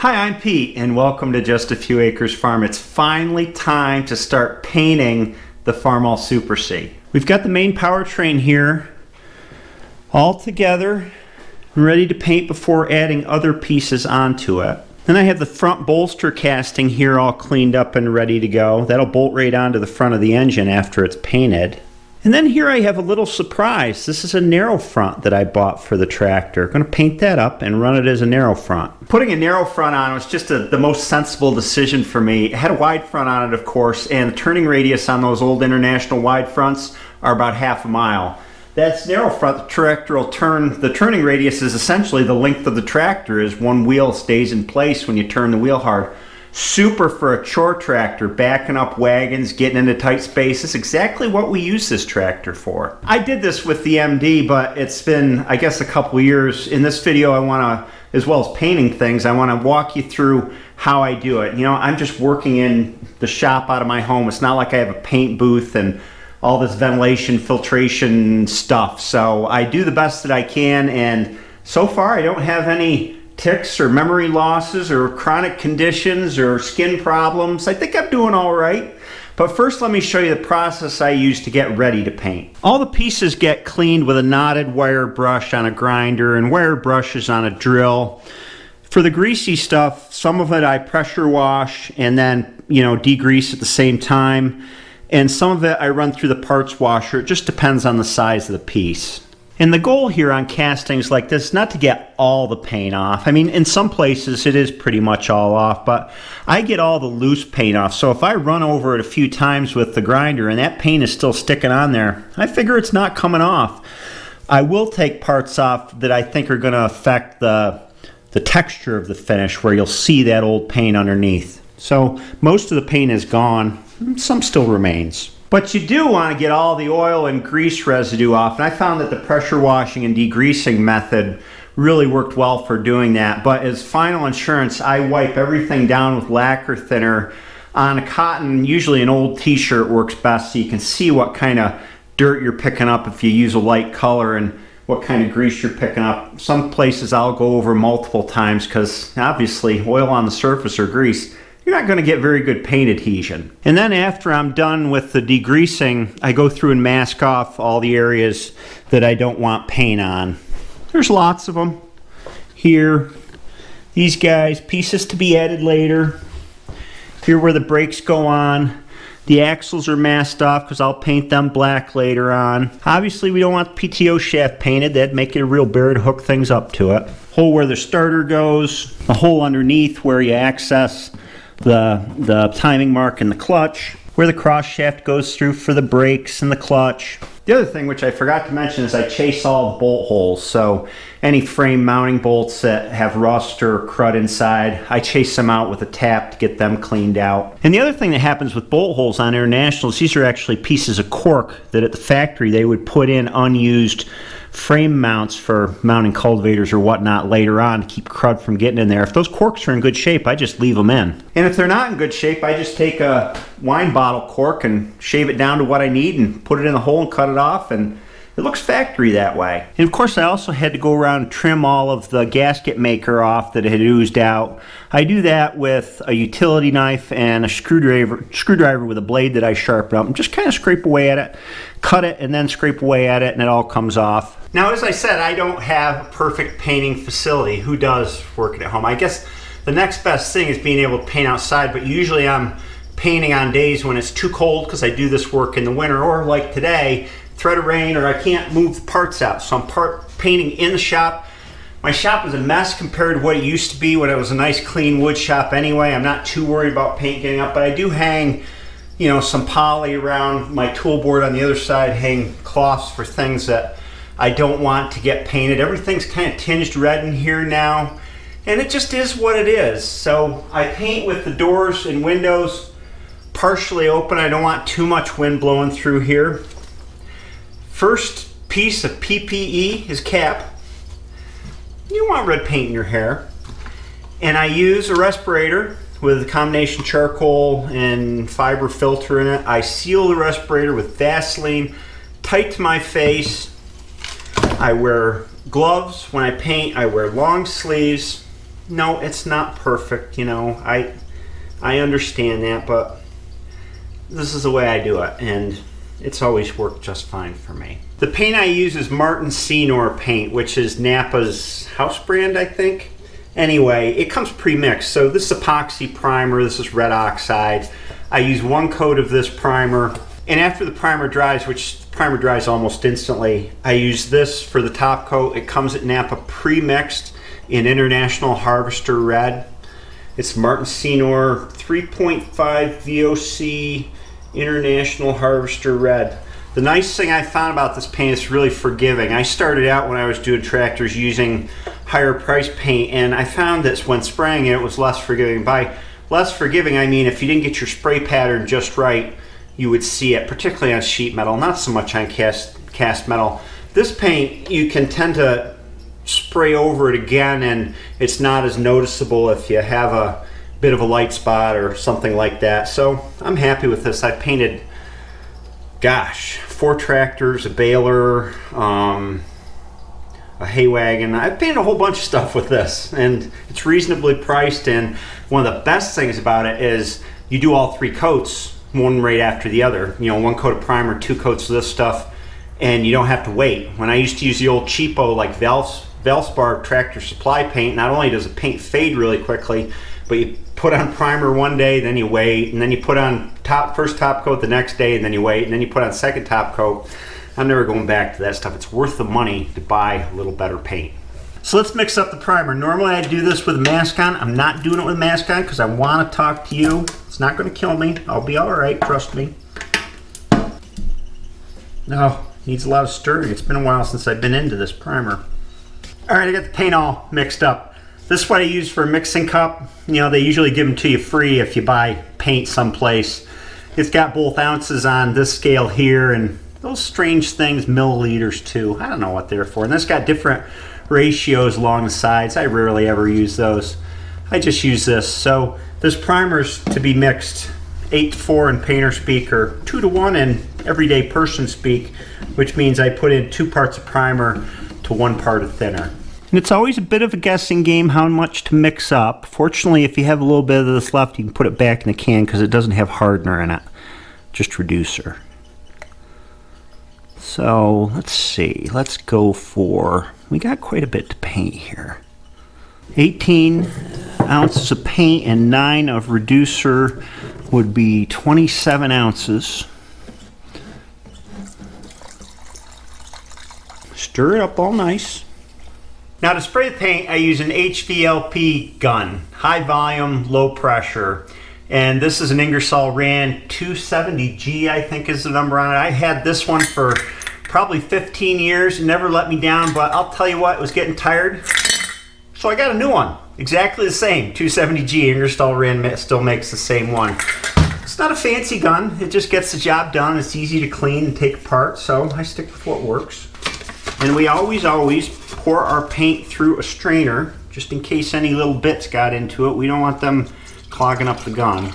Hi, I'm Pete, and welcome to Just a Few Acres Farm. It's finally time to start painting the Farmall Super C. We've got the main powertrain here all together, and ready to paint before adding other pieces onto it. Then I have the front bolster casting here all cleaned up and ready to go. That'll bolt right onto the front of the engine after it's painted. And then here I have a little surprise. This is a narrow front that I bought for the tractor. I'm going to paint that up and run it as a narrow front. Putting a narrow front on was just a, the most sensible decision for me. It had a wide front on it, of course, and the turning radius on those old international wide fronts are about half a mile. That's narrow front, the tractor will turn, the turning radius is essentially the length of the tractor as one wheel stays in place when you turn the wheel hard. Super for a chore tractor, backing up wagons, getting into tight spaces. Exactly what we use this tractor for. I did this with the MD, but it's been, I guess, a couple years. In this video, I want to, as well as painting things, I want to walk you through how I do it. You know, I'm just working in the shop out of my home. It's not like I have a paint booth and all this ventilation, filtration stuff. So I do the best that I can, and so far I don't have any tics or memory losses or chronic conditions or skin problems. I think I'm doing all right. But first let me show you the process I use to get ready to paint. All the pieces get cleaned with a knotted wire brush on a grinder and wire brushes on a drill. For the greasy stuff, some of it I pressure wash and then, you know, degrease at the same time. And some of it I run through the parts washer. It just depends on the size of the piece. And the goal here on castings like this is not to get all the paint off. I mean, in some places it is pretty much all off, but I get all the loose paint off. So if I run over it a few times with the grinder and that paint is still sticking on there, I figure it's not coming off. I will take parts off that I think are going to affect the, the texture of the finish where you'll see that old paint underneath. So most of the paint is gone. Some still remains. But you do want to get all the oil and grease residue off. And I found that the pressure washing and degreasing method really worked well for doing that. But as final insurance, I wipe everything down with lacquer thinner on a cotton, usually an old t-shirt works best so you can see what kind of dirt you're picking up if you use a light color and what kind of grease you're picking up. Some places I'll go over multiple times because obviously oil on the surface or grease you're not going to get very good paint adhesion. And then after I'm done with the degreasing, I go through and mask off all the areas that I don't want paint on. There's lots of them. Here, these guys, pieces to be added later. Here where the brakes go on. The axles are masked off because I'll paint them black later on. Obviously, we don't want the PTO shaft painted. That'd make it a real bear to hook things up to it. Hole where the starter goes. A hole underneath where you access the, the timing mark and the clutch, where the cross shaft goes through for the brakes and the clutch. The other thing which I forgot to mention is I chase all the bolt holes. So any frame mounting bolts that have rust or crud inside, I chase them out with a tap to get them cleaned out. And the other thing that happens with bolt holes on internationals, these are actually pieces of cork that at the factory they would put in unused frame mounts for mounting cultivators or whatnot later on to keep crud from getting in there. If those corks are in good shape, I just leave them in. And if they're not in good shape, I just take a wine bottle cork and shave it down to what I need and put it in the hole and cut it off and it looks factory that way. And of course I also had to go around and trim all of the gasket maker off that had oozed out. I do that with a utility knife and a screwdriver, screwdriver with a blade that I sharpen up and just kind of scrape away at it, cut it and then scrape away at it and it all comes off. Now as I said, I don't have a perfect painting facility. Who does working at home? I guess the next best thing is being able to paint outside, but usually I'm painting on days when it's too cold because I do this work in the winter or like today, threat of rain or I can't move parts out. So I'm part painting in the shop. My shop is a mess compared to what it used to be when it was a nice clean wood shop anyway. I'm not too worried about paint getting up, but I do hang, you know, some poly around my tool board on the other side, hang cloths for things that I don't want to get painted. Everything's kind of tinged red in here now, and it just is what it is. So I paint with the doors and windows partially open. I don't want too much wind blowing through here. First piece of PPE is cap. You want red paint in your hair. And I use a respirator with a combination charcoal and fiber filter in it. I seal the respirator with Vaseline tight to my face. I wear gloves when I paint. I wear long sleeves. no, it's not perfect, you know. I I understand that, but this is the way I do it, and it's always worked just fine for me. The paint I use is Martin Senour paint, which is Napa's house brand, I think. Anyway, it comes pre-mixed. So this is epoxy primer, this is red oxide. I use one coat of this primer, and after the primer dries, which primer dries almost instantly, I use this for the top coat. It comes at Napa pre-mixed in International Harvester Red. It's Martin Senour 3.5 VOC International Harvester Red. The nice thing I found about this paint is really forgiving. I started out when I was doing tractors using higher price paint and I found that when spraying it, it was less forgiving. By less forgiving, I mean if you didn't get your spray pattern just right, you would see it, particularly on sheet metal, not so much on cast, cast metal. This paint, you can tend to spray over it again and it's not as noticeable if you have a bit of a light spot or something like that. So I'm happy with this. I painted, gosh, four tractors, a baler, um, a hay wagon. I painted a whole bunch of stuff with this and it's reasonably priced and one of the best things about it is you do all three coats one right after the other. You know, one coat of primer, two coats of this stuff and you don't have to wait. When I used to use the old cheapo like Valspar tractor supply paint, not only does the paint fade really quickly, but you put on primer one day, then you wait, and then you put on top first top coat the next day, and then you wait, and then you put on second top coat. I'm never going back to that stuff. It's worth the money to buy a little better paint. So let's mix up the primer. Normally I do this with a mask on. I'm not doing it with mask on because I want to talk to you. It's not going to kill me. I'll be all right, trust me. No, needs a lot of stirring. It's been a while since I've been into this primer. All right, I got the paint all mixed up. This is what I use for mixing cup. You know, they usually give them to you free if you buy paint someplace. It's got both ounces on this scale here and those strange things, milliliters too. I don't know what they're for. And it's got different ratios along the sides. I rarely ever use those. I just use this. So this primer's to be mixed 8 to 4 in painter speak or 2 to 1 in everyday person speak, which means I put in two parts of primer to one part of thinner. And it's always a bit of a guessing game how much to mix up. Fortunately, if you have a little bit of this left, you can put it back in the can because it doesn't have hardener in it, just reducer. So let's see, let's go for, we got quite a bit to paint here. 18 ounces of paint and 9 of reducer would be 27 ounces. Stir it up all nice. Now to spray the paint, I use an HVLP gun, high volume, low pressure. And this is an Ingersoll Rand 270G, I think is the number on it. I had this one for probably 15 years, never let me down, but I'll tell you what, it was getting tired. So I got a new one, exactly the same, 270G, Ingersoll Rand still makes the same one. It's not a fancy gun, it just gets the job done. It's easy to clean and take apart, so I stick with what works. And we always, always pour our paint through a strainer just in case any little bits got into it. We don't want them clogging up the gun.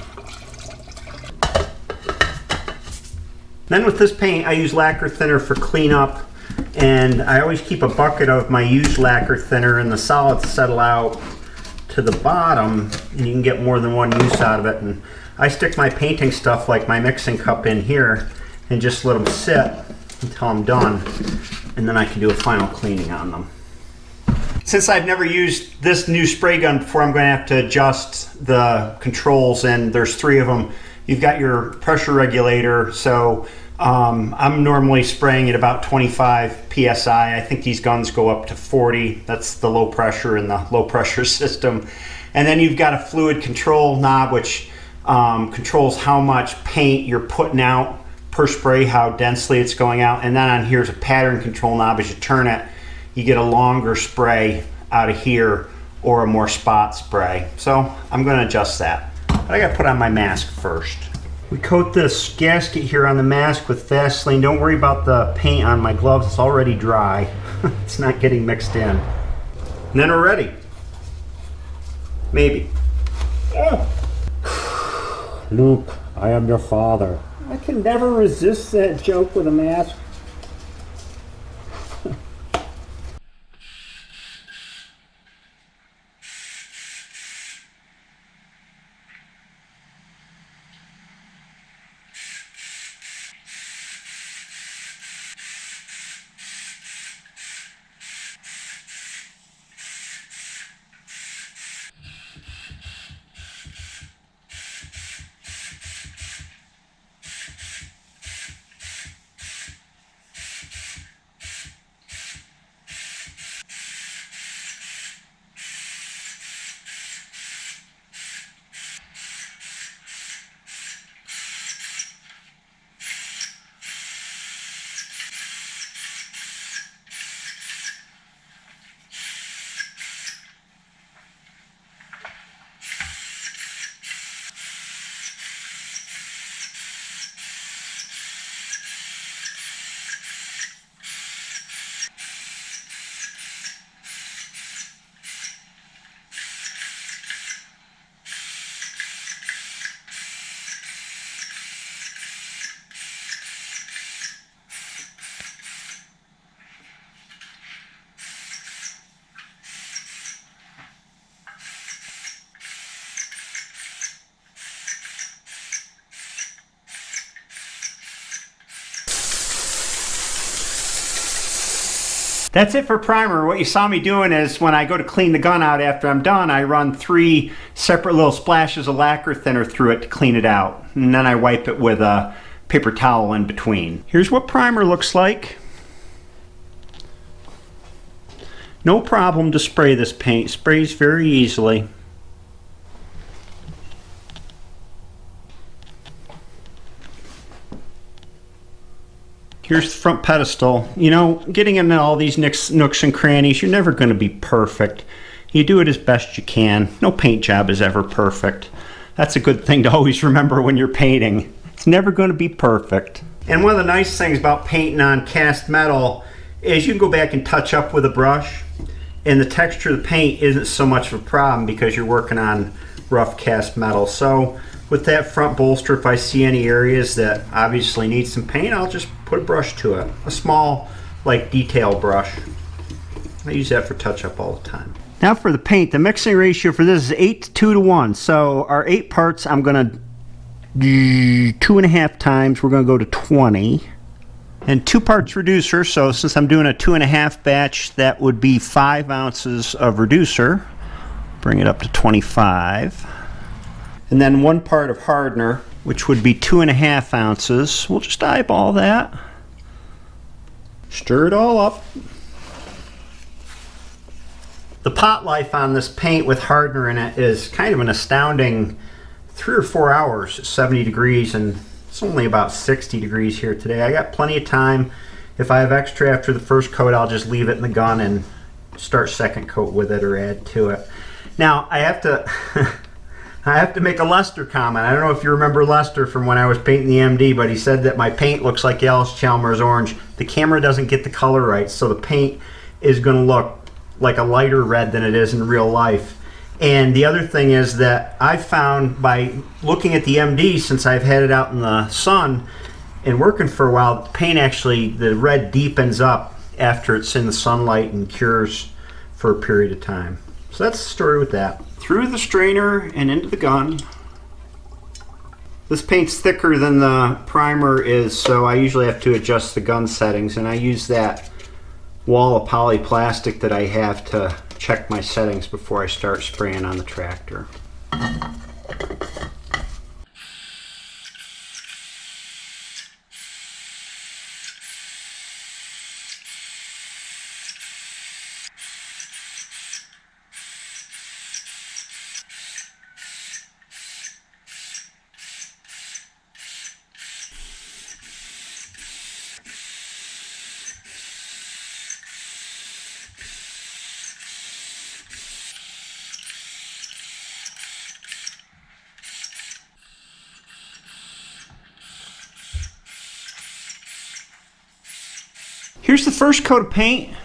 Then with this paint, I use lacquer thinner for cleanup. And I always keep a bucket of my used lacquer thinner and the solids settle out to the bottom and you can get more than one use out of it. And I stick my painting stuff like my mixing cup in here and just let them sit until I'm done and then I can do a final cleaning on them. Since I've never used this new spray gun before, I'm going to have to adjust the controls and there's three of them. You've got your pressure regulator, so um, I'm normally spraying at about 25 PSI. I think these guns go up to 40. That's the low pressure in the low pressure system. And then you've got a fluid control knob, which um, controls how much paint you're putting out per spray how densely it's going out. And then on here's a pattern control knob. As you turn it, you get a longer spray out of here or a more spot spray. So I'm gonna adjust that. But I gotta put on my mask first. We coat this gasket here on the mask with Vaseline. Don't worry about the paint on my gloves. It's already dry. it's not getting mixed in. And then we're ready. Maybe. Oh. Luke, I am your father. I can never resist that joke with a mask. That's it for primer. What you saw me doing is when I go to clean the gun out after I'm done, I run three separate little splashes of lacquer thinner through it to clean it out. And then I wipe it with a paper towel in between. Here's what primer looks like. No problem to spray this paint. Sprays very easily. Here's the front pedestal. You know, getting into all these nooks and crannies, you're never going to be perfect. You do it as best you can. No paint job is ever perfect. That's a good thing to always remember when you're painting. It's never going to be perfect. And one of the nice things about painting on cast metal is you can go back and touch up with a brush and the texture of the paint isn't so much of a problem because you're working on rough cast metal. So with that front bolster, if I see any areas that obviously need some paint, I'll just put a brush to it. A small, like, detail brush. I use that for touch-up all the time. Now for the paint, the mixing ratio for this is 8 to 2 to 1. So our 8 parts, I'm going to do two and a half times. We're going to go to 20. And two parts reducer, so since I'm doing a two and a half batch, that would be five ounces of reducer. Bring it up to 25 and then one part of hardener, which would be two and a half ounces. We'll just eyeball that. Stir it all up. The pot life on this paint with hardener in it is kind of an astounding three or four hours at 70 degrees and it's only about 60 degrees here today. I got plenty of time. If I have extra after the first coat, I'll just leave it in the gun and start second coat with it or add to it. Now, I have to I have to make a Lester comment. I don't know if you remember Lester from when I was painting the MD, but he said that my paint looks like Allis Chalmers orange. The camera doesn't get the color right, so the paint is going to look like a lighter red than it is in real life. And the other thing is that I found by looking at the MD since I've had it out in the sun and working for a while, the paint actually, the red deepens up after it's in the sunlight and cures for a period of time. So that's the story with that through the strainer and into the gun. This paint's thicker than the primer is, so I usually have to adjust the gun settings, and I use that wall of polyplastic that I have to check my settings before I start spraying on the tractor. Here's the first coat of paint.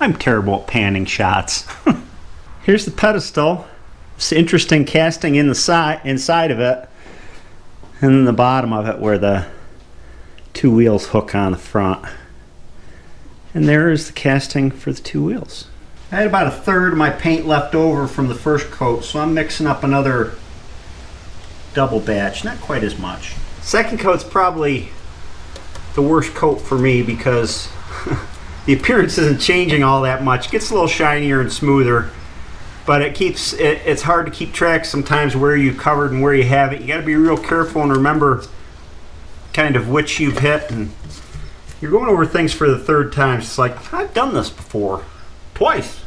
I'm terrible at panning shots. Here's the pedestal. It's interesting casting in the side inside of it. And then the bottom of it where the two wheels hook on the front. And there is the casting for the two wheels. I had about a third of my paint left over from the first coat, so I'm mixing up another double batch, not quite as much. Second coat's probably the worst coat for me because the appearance isn't changing all that much. It gets a little shinier and smoother, but it keeps it, it's hard to keep track sometimes where you covered and where you have it. You got to be real careful and remember kind of which you've hit and you're going over things for the third time. It's like I've done this before, twice.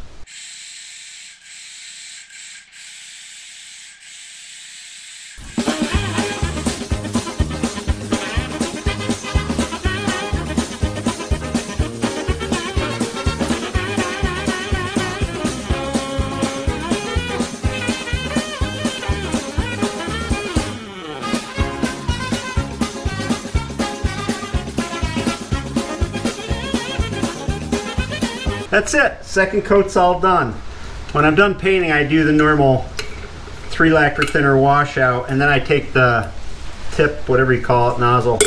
That's it. Second coat's all done. When I'm done painting, I do the normal three lacquer thinner washout, and then I take the tip, whatever you call it, nozzle,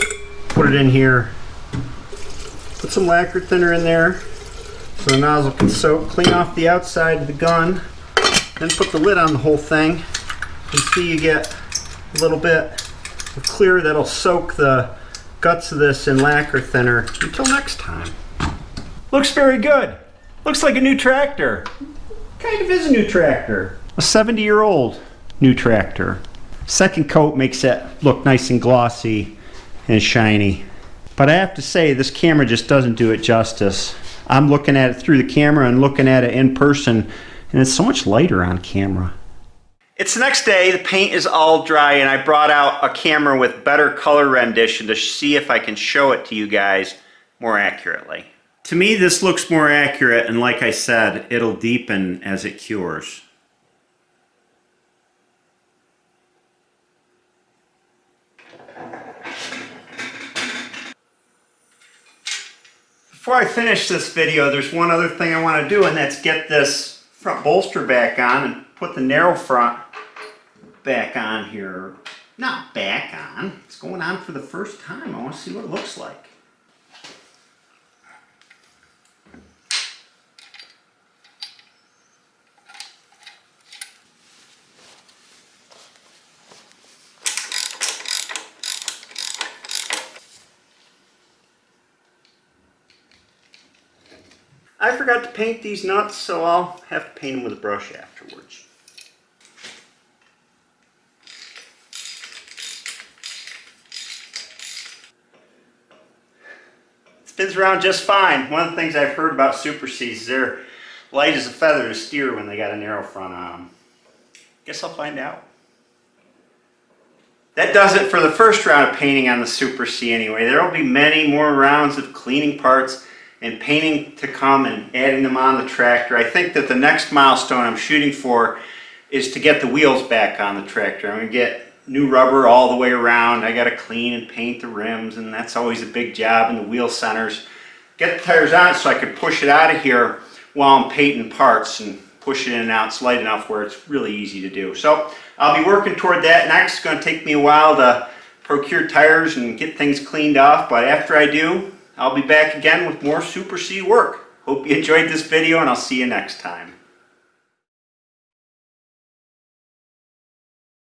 put it in here, put some lacquer thinner in there so the nozzle can soak, clean off the outside of the gun, then put the lid on the whole thing. You see you get a little bit of clear that'll soak the guts of this in lacquer thinner until next time. Looks very good. Looks like a new tractor. Kind of is a new tractor. A 70 year old new tractor. Second coat makes it look nice and glossy and shiny. But I have to say, this camera just doesn't do it justice. I'm looking at it through the camera and looking at it in person, and it's so much lighter on camera. It's the next day, the paint is all dry, and I brought out a camera with better color rendition to see if I can show it to you guys more accurately. To me, this looks more accurate, and like I said, it'll deepen as it cures. Before I finish this video, there's one other thing I want to do, and that's get this front bolster back on and put the narrow front back on here. Not back on. It's going on for the first time. I want to see what it looks like. I forgot to paint these nuts, so I'll have to paint them with a brush afterwards. It spins around just fine. One of the things I've heard about Super Cs is they're light as a feather to steer when they got a narrow front on them. Guess I'll find out. That does it for the first round of painting on the Super C anyway. There will be many more rounds of cleaning parts and painting to come and adding them on the tractor. I think that the next milestone I'm shooting for is to get the wheels back on the tractor. I'm going to get new rubber all the way around. I got to clean and paint the rims and that's always a big job in the wheel centers. Get the tires on so I can push it out of here while I'm painting parts and push it in and out. It's light enough where it's really easy to do. So I'll be working toward that next. It's going to take me a while to procure tires and get things cleaned off but after I do I'll be back again with more Super C work. Hope you enjoyed this video and I'll see you next time.